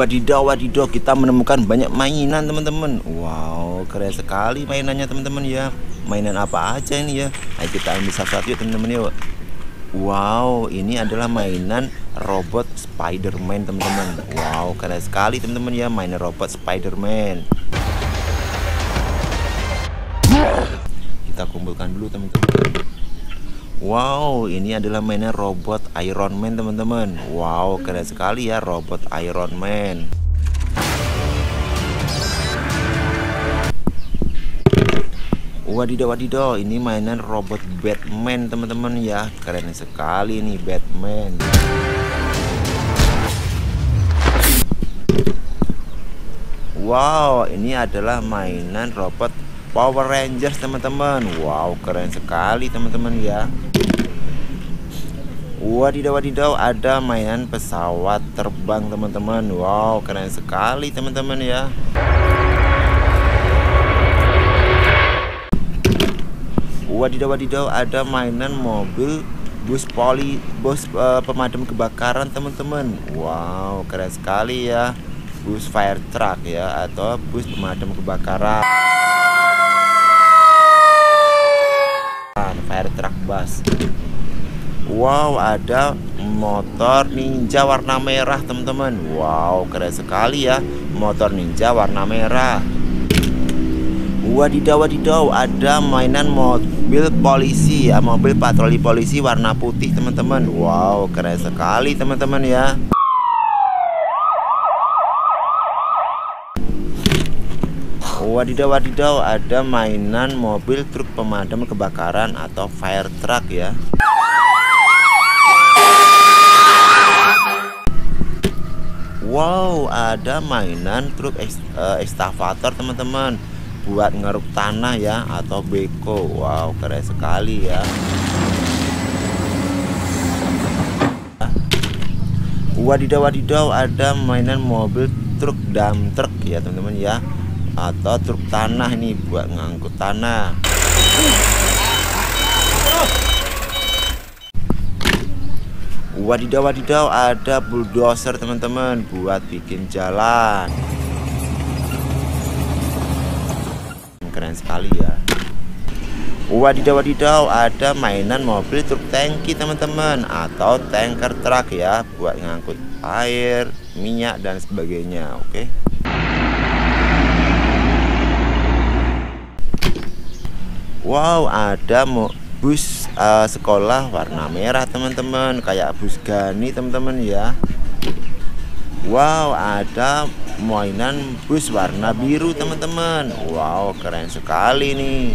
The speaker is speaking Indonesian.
Wadidaw, wadidaw, kita menemukan banyak mainan teman-teman. Wow, keren sekali mainannya teman-teman ya. Mainan apa aja ini ya? Ayo kita ambil satu-satu ya teman-teman yuk. Wow, ini adalah mainan robot Spider-Man teman-teman. Wow, keren sekali teman-teman ya Mainan robot Spider-Man. Kita kumpulkan dulu teman-teman Wow, ini adalah mainan robot Iron Man teman-teman. Wow, keren sekali ya robot Iron Man. Wadidaw wadidaw, ini mainan robot Batman teman-teman ya. Keren sekali nih Batman. Wow, ini adalah mainan robot Power Rangers teman-teman. Wow, keren sekali teman-teman ya. Wadidaw wadidaw ada mainan pesawat terbang teman-teman. Wow keren sekali teman-teman ya. Wadidaw wadidaw ada mainan mobil bus poli bus uh, pemadam kebakaran teman-teman. Wow keren sekali ya. Bus fire truck ya atau bus pemadam kebakaran fire truck bus. Wow ada motor ninja warna merah teman-teman. Wow keren sekali ya Motor ninja warna merah. Wadidaw wadidaw ada mainan mobil polisi ya Mobil patroli polisi warna putih teman-teman. Wow keren sekali teman-teman ya Wadidaw wadidaw ada mainan mobil truk pemadam kebakaran atau fire truck ya Wow, ada mainan truk ekskavator teman-teman buat ngeruk tanah ya atau beko. Wow, keren sekali ya. Wadidaw wadidaw ada mainan mobil truk dam truk ya teman-teman ya atau truk tanah ini buat ngangkut tanah. Wadidaw wadidaw ada bulldozer teman-teman buat bikin jalan. Keren sekali ya. Wadidaw wadidaw ada mainan mobil truk tangki teman-teman Atau tanker truk ya Buat ngangkut air, minyak dan sebagainya Oke Wow ada bus uh, sekolah warna merah teman-teman. Kayak bus Gani teman-teman ya. Wow ada mainan bus warna biru teman-teman. Wow keren sekali nih